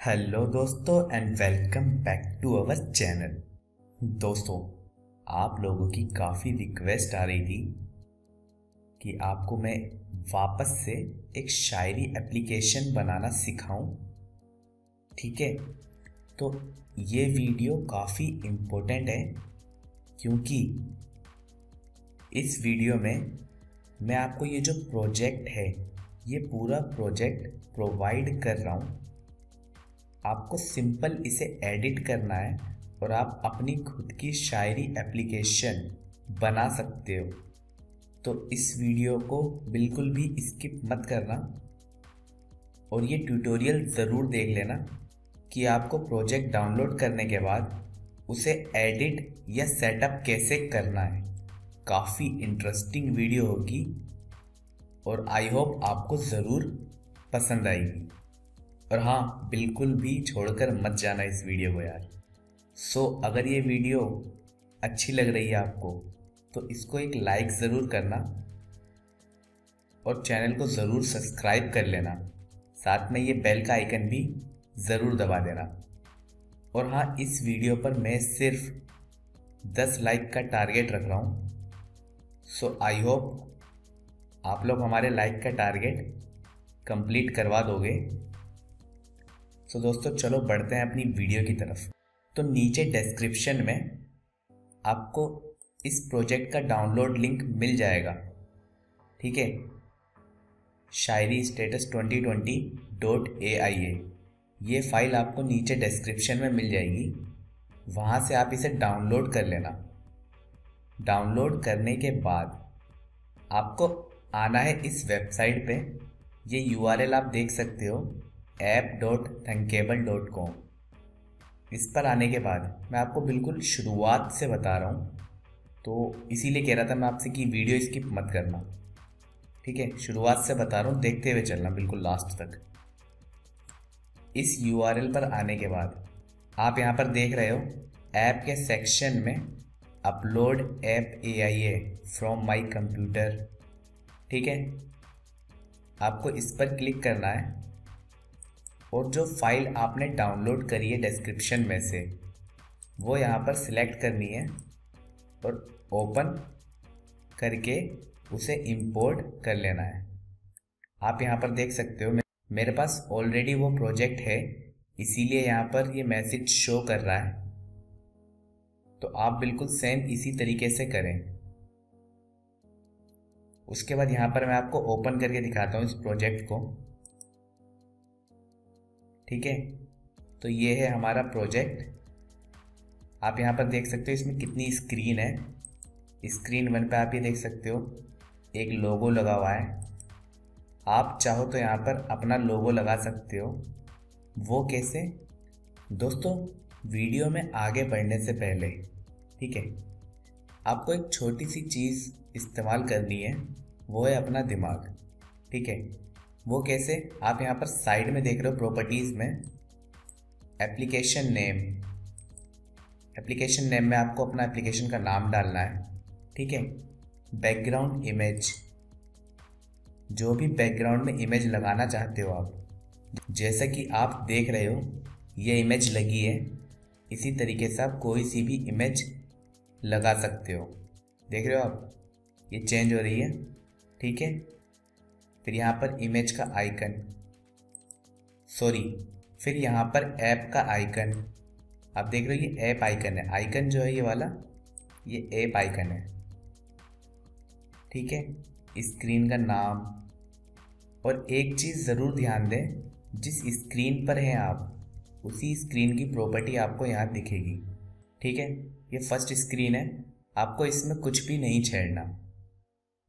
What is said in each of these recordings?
Hello दोस्तों and welcome back to our channel. दोस्तों, आप लोगों की काफ़ी रिक्वेस्ट आ रही थी कि आपको मैं वापस से एक शायरी एप्लीकेशन बनाना सिखाऊं, ठीक है? तो ये वीडियो काफ़ी इम्पोर्टेंट है, क्योंकि इस वीडियो में मैं आपको ये जो प्रोजेक्ट है, ये पूरा प्रोजेक्ट प्रोवाइड कर रहा हूँ। आपको सिंपल इसे एडिट करना है और आप अपनी खुद की शायरी एप्लीकेशन बना सकते हो। तो इस वीडियो को बिल्कुल भी स्किप मत करना और ये ट्यूटोरियल ज़रूर देख लेना कि आपको प्रोजेक्ट डाउनलोड करने के बाद उसे एडिट या सेटअप कैसे करना है। काफ़ी इंटरेस्टिंग वीडियो होगी और आई होप आपको ज़रूर पसंद आएगी। और हाँ बिल्कुल भी छोड़कर मत जाना इस वीडियो को यार। सो so, अगर ये वीडियो अच्छी लग रही है आपको तो इसको एक लाइक ज़रूर करना और चैनल को ज़रूर सब्सक्राइब कर लेना। साथ में ये बेल का आइकन भी ज़रूर दबा देना। और हाँ इस वीडियो पर मैं सिर्फ़ 10 लाइक का टारगेट रख रहा हूँ। सो आई होप आप लोग हमारे लाइक का टारगेट कंप्लीट करवा दोगे। सो so, दोस्तों चलो बढ़ते हैं अपनी वीडियो की तरफ़। तो नीचे डिस्क्रिप्शन में आपको इस प्रोजेक्ट का डाउनलोड लिंक मिल जाएगा। ठीक है? शायरी status 2020 dot A I A ये फ़ाइल आपको नीचे डिस्क्रिप्शन में मिल जाएगी। वहाँ से आप इसे डाउनलोड कर लेना। डाउनलोड करने के बाद आपको आना है इस वेबसाइट पे। ये यू आप देख सकते हो। App dot Thunkable dot com इस पर आने के बाद मैं आपको बिल्कुल शुरुआत से बता रहा हूँ तो इसीलिए कह रहा था मैं आपसे कि वीडियो स्किप मत करना। ठीक है, शुरुआत से बता रहा हूँ, देखते हुए चलना बिल्कुल लास्ट तक। इस यूआरएल पर आने के बाद आप यहाँ पर देख रहे हो, ऐप के सेक्शन में upload app A I A from my computer ठीक है, आपको इस पर क्लिक करना है। और जो फ़ाइल आपने डाउनलोड करी है डिस्क्रिप्शन में से, वो यहाँ पर सिलेक्ट करनी है और ओपन करके उसे इंपोर्ट कर लेना है। आप यहाँ पर देख सकते हो, मेरे पास ऑलरेडी वो प्रोजेक्ट है, इसीलिए यहाँ पर ये मैसेज शो कर रहा है। तो आप बिल्कुल सेम इसी तरीके से करें। उसके बाद यहाँ पर मैं आपको ओपन करके दिखाता हूँ इस प्रोजेक्ट को। ठीक है? तो ये है हमारा प्रोजेक्ट आप यहाँ पर देख सकते हो इसमें कितनी स्क्रीन है। स्क्रीन वन पे आप ये देख सकते हो, एक लोगो लगा हुआ है। आप चाहो तो यहाँ पर अपना लोगो लगा सकते हो। वो कैसे? दोस्तों वीडियो में आगे बढ़ने से पहले, ठीक है? आपको एक छोटी सी चीज़ इस्तेमाल करनी है, वो है अपना दिमाग, ठीक है? वो कैसे? आप यहाँ पर साइड में देख रहे हो प्रॉपर्टीज़ में। एप्लीकेशन नेम एप्लीकेशन नेम में आपको अपना एप्लीकेशन का नाम डालना है, ठीक है? बैकग्राउंड इमेज जो भी बैकग्राउंड में इमेज लगाना चाहते हो आप, जैसा कि आप देख रहे हो, ये इमेज लगी है। इसी तरीके से आप कोई सी भी इमेज लगा सकते हो। देख रहे हो आप? ये चेंज हो रही है, ठीक है? फिर यहाँ पर इमेज का आइकन सॉरी फिर यहाँ पर ऐप का आइकन आप देख रहे हो ये ऐप आइकन है। आइकन जो है ये वाला, ये ऐप आइकन है। ठीक है? स्क्रीन का नाम। और एक चीज़ ज़रूर ध्यान दें, जिस स्क्रीन पर हैं आप, उसी स्क्रीन की प्रॉपर्टी आपको यहाँ दिखेगी। ठीक है? ये फ़र्स्ट स्क्रीन है। आपको इसमें कुछ भी नहीं छेड़ना।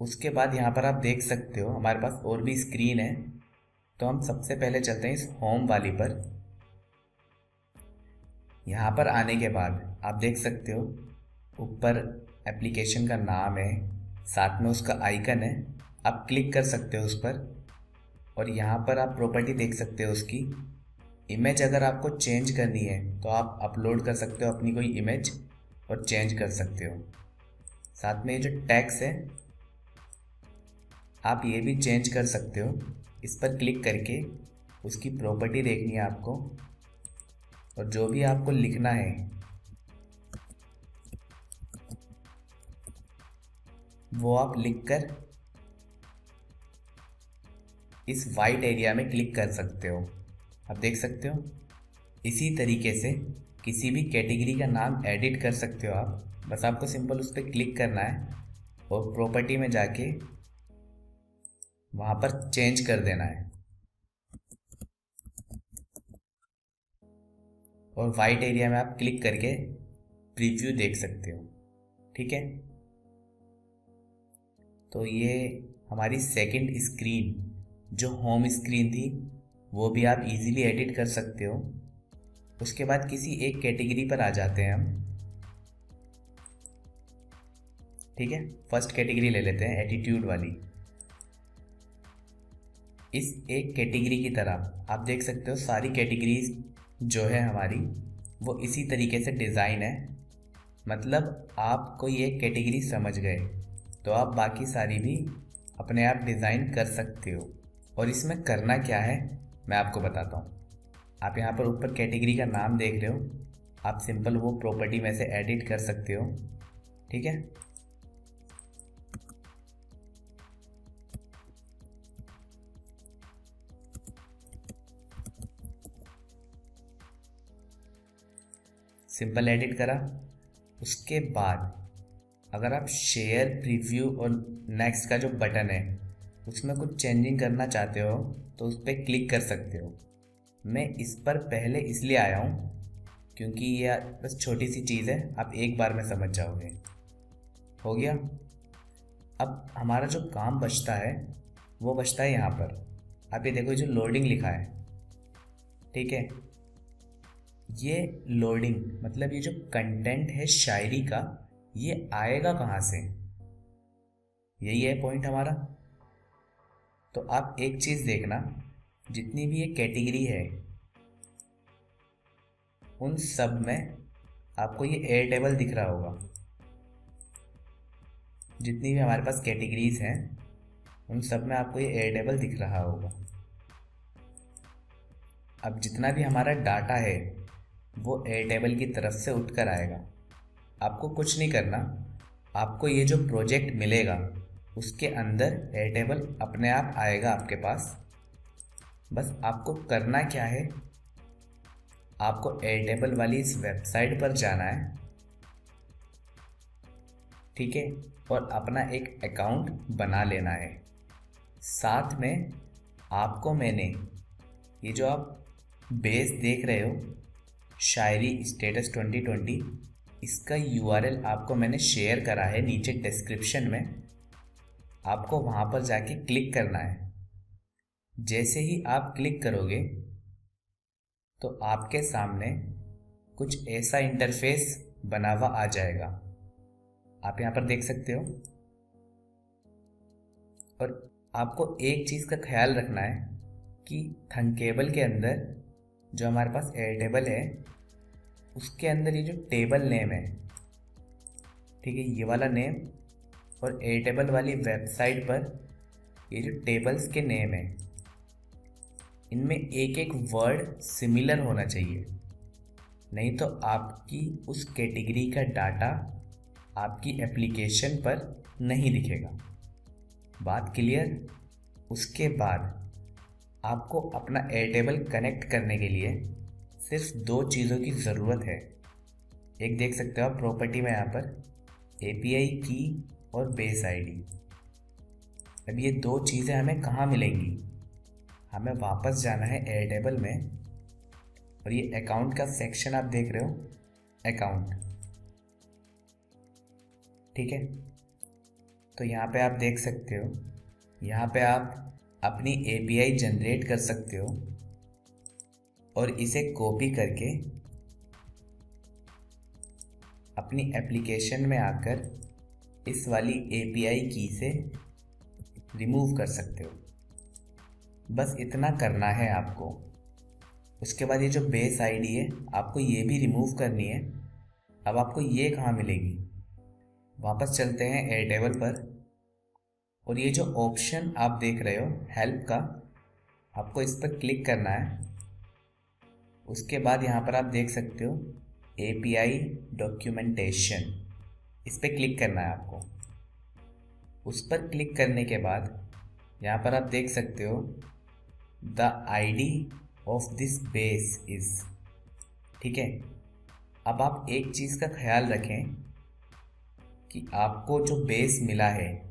उसके बाद यहाँ पर आप देख सकते हो, हमारे पास और भी स्क्रीन है। तो हम सबसे पहले चलते हैं इस होम वाली पर। यहाँ पर आने के बाद आप देख सकते हो, ऊपर एप्लीकेशन का नाम है, साथ में उसका आइकन है। आप क्लिक कर सकते हो उस पर और यहाँ पर आप प्रॉपर्टी देख सकते हो उसकी। इमेज अगर आपको चेंज करनी है तो आप अपलोड कर सकते हो अपनी कोई इमेज और चेंज कर सकते हो। साथ में ये जो टैक्स है आप ये भी चेंज कर सकते हो। इस पर क्लिक करके उसकी प्रॉपर्टी देखनी है आपको। और जो भी आपको लिखना है। वो आप लिखकर इस वाइट एरिया में क्लिक कर सकते हो। आप देख सकते हो। इसी तरीके से किसी भी कैटेगरी का नाम एडिट कर सकते हो आप। बस आपको सिंपल उस पर क्लिक करना है और प्रॉपर्टी में जाके वहाँ पर चेंज कर देना है। और वाइट एरिया में आप क्लिक करके प्रीव्यू देख सकते हो, ठीक है? तो ये हमारी सेकंड स्क्रीन जो होम स्क्रीन थी, वो भी आप इजीली एडिट कर सकते हो। उसके बाद किसी एक कैटेगरी पर आ जाते हैं हम, ठीक है? फ़र्स्ट कैटेगरी ले लेते हैं एटीट्यूड वाली। इस एक कैटेगरी की तरह। आप देख सकते हो सारी कैटेगरीज जो है हमारी, वो इसी तरीके से डिज़ाइन है। मतलब आप कोई एक कैटेगरी समझ गए तो आप बाकी सारी भी अपने आप डिज़ाइन कर सकते हो। और इसमें करना क्या है, मैं आपको बताता हूँ। आप यहाँ पर ऊपर कैटेगरी का नाम देख रहे हो। आप सिंपल वो प्रॉपर्टी में से एडिट कर सकते हो, ठीक है? सिंपल एडिट करा। उसके बाद अगर आप शेयर प्रीव्यू और नेक्स्ट का जो बटन है, उसमें कुछ चेंजिंग करना चाहते हो तो उस पर क्लिक कर सकते हो। मैं इस पर पहले इसलिए आया हूँ, क्योंकि ये बस छोटी सी चीज़ है, आप एक बार में समझ जाओगे। हो गया? अब हमारा जो काम बचता है, वो बचता है यहाँ पर। आप ये देखो जो लोडिंग लिखा है, ठीक है? ये लोडिंग मतलब ये जो कंटेंट है शायरी का, ये आएगा कहाँ से? यही है पॉइंट हमारा। तो आप एक चीज़ देखना, जितनी भी ये कैटेगरी है, उन सब में आपको ये एयर टेबल दिख रहा होगा। जितनी भी हमारे पास कैटेगरीज हैं, उन सब में आपको ये एयर टेबल दिख रहा होगा। अब जितना भी हमारा डाटा है वो एयर टेबल की तरफ़ से उठ कर आएगा। आपको कुछ नहीं करना। आपको ये जो प्रोजेक्ट मिलेगा, उसके अंदर एयरटेबल अपने आप आएगा आपके पास। बस आपको करना क्या है? आपको एयरटेबल वाली इस वेबसाइट पर जाना है। ठीक है? और अपना एक अकाउंट बना लेना है। साथ में आपको मैंने ये जो आप बेस देख रहे हो शायरी स्टेटस 2020 इसका यूआरएल आपको मैंने शेयर करा है नीचे डिस्क्रिप्शन में। आपको वहाँ पर जाके क्लिक करना है। जैसे ही आप क्लिक करोगे तो आपके सामने कुछ ऐसा इंटरफेस बना हुआ आ जाएगा। आप यहाँ पर देख सकते हो। और आपको एक चीज़ का ख्याल रखना है कि थंकेबल के अंदर जो हमारे पास एयर टेबल है, उसके अंदर ये जो टेबल नेम है, ठीक है, ये वाला नेम और एयरटेबल वाली वेबसाइट पर ये जो टेबल्स के नेम है, इनमें एक एक वर्ड सिमिलर होना चाहिए। नहीं तो आपकी उस कैटेगरी का डाटा आपकी एप्लीकेशन पर नहीं दिखेगा। बात क्लियर उसके बाद आपको अपना एयरटेबल कनेक्ट करने के लिए सिर्फ़ दो चीज़ों की ज़रूरत है। एक देख सकते हो आप प्रॉपर्टी में यहाँ पर एपीआई की और बेस आईडी अब ये दो चीज़ें हमें कहाँ मिलेंगी? हमें वापस जाना है एयरटेबल में। और ये अकाउंट का सेक्शन आप देख रहे हो अकाउंट ठीक है? तो यहाँ पे आप देख सकते हो, यहाँ पे आप अपनी एपीआई जनरेट कर सकते हो और इसे कॉपी करके अपनी एप्लीकेशन में आकर इस वाली एपीआई की से रिमूव कर सकते हो। बस इतना करना है आपको। उसके बाद ये जो बेस आईडी है, आपको ये भी रिमूव करनी है। अब आपको ये कहाँ मिलेगी? वापस चलते हैं एयरटेबल पर। और ये जो ऑप्शन आप देख रहे हो हेल्प का, आपको इस पर क्लिक करना है। उसके बाद यहाँ पर आप देख सकते हो ए पी आई डॉक्यूमेंटेशन इस पर क्लिक करना है आपको। उस पर क्लिक करने के बाद यहाँ पर आप देख सकते हो the I D of this base is ठीक है? अब आप एक चीज़ का ख्याल रखें कि आपको जो बेस मिला है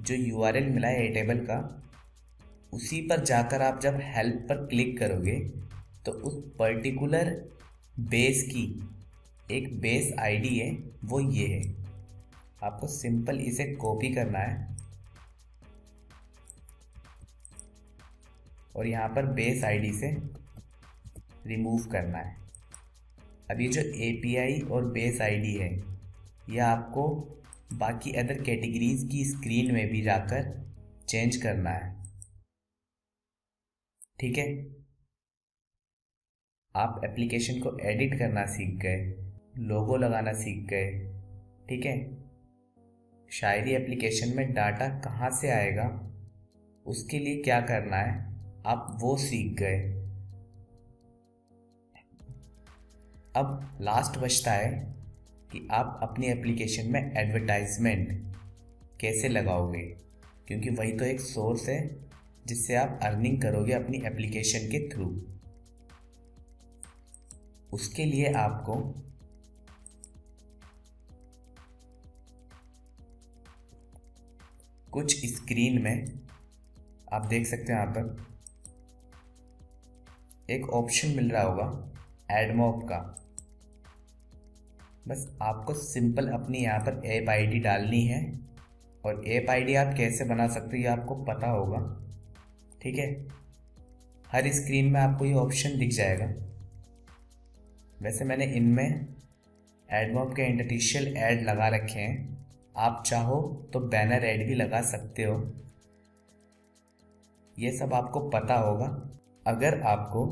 जो यूआरएल मिला है टेबल का, उसी पर जाकर आप जब हेल्प पर क्लिक करोगे तो उस पर्टिकुलर बेस की एक बेस आईडी है, वो ये है। आपको सिंपल इसे कॉपी करना है। और यहाँ पर बेस आईडी से रिमूव करना है। अब ये जो एपीआई और बेस आईडी है यह आपको बाकी अदर कैटेगरीज की स्क्रीन में भी जाकर चेंज करना है। ठीक है? आप एप्लीकेशन को एडिट करना सीख गए लोगो लगाना सीख गए, ठीक है? शायरी एप्लीकेशन में डाटा कहाँ से आएगा, उसके लिए क्या करना है, आप वो सीख गए। अब लास्ट बचता है कि आप अपनी एप्लीकेशन में एडवर्टाइजमेंट कैसे लगाओगे? क्योंकि वही तो एक सोर्स है जिससे आप अर्निंग करोगे अपनी एप्लीकेशन के थ्रू उसके लिए आपको कुछ स्क्रीन में आप देख सकते हैं यहाँ पर एक ऑप्शन मिल रहा होगा एडमॉप का। बस आपको सिंपल अपनी यहाँ पर ऐप आईडी डालनी है और ऐप आईडी आप कैसे बना सकते हो ये आपको पता होगा, ठीक है? हर स्क्रीन में आपको ये ऑप्शन दिख जाएगा। वैसे मैंने इनमें एडमॉप के इंटरटिशियल ऐड लगा रखे हैं। आप चाहो तो बैनर ऐड भी लगा सकते हो। ये सब आपको पता होगा। अगर आपको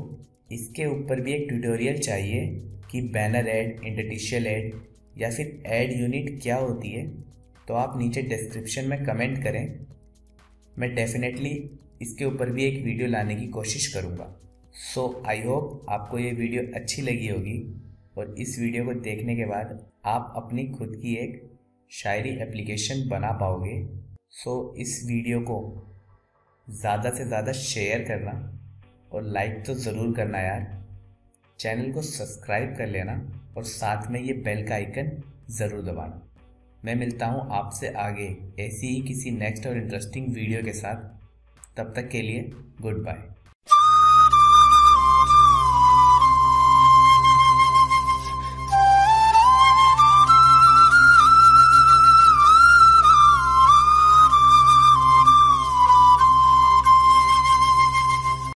इसके ऊपर भी एक ट्यूटोरियल चाहिए कि बैनर एड इंटरटिशियल एड या फिर एड यूनिट क्या होती है तो आप नीचे डिस्क्रिप्शन में कमेंट करें। मैं डेफिनेटली इसके ऊपर भी एक वीडियो लाने की कोशिश करूँगा। सो आई होप आपको ये वीडियो अच्छी लगी होगी और इस वीडियो को देखने के बाद आप अपनी खुद की एक शायरी एप्लीकेशन बना पाओगे। सो so, इस वीडियो को ज़्यादा से ज़्यादा शेयर करना और लाइक तो ज़रूर करना यार। चैनल को सब्सक्राइब कर लेना और साथ में ये बेल का आइकन ज़रूर दबाना। मैं मिलता हूँ आपसे आगे ऐसी ही किसी नेक्स्ट और इंटरेस्टिंग वीडियो के साथ। तब तक के लिए गुड बाय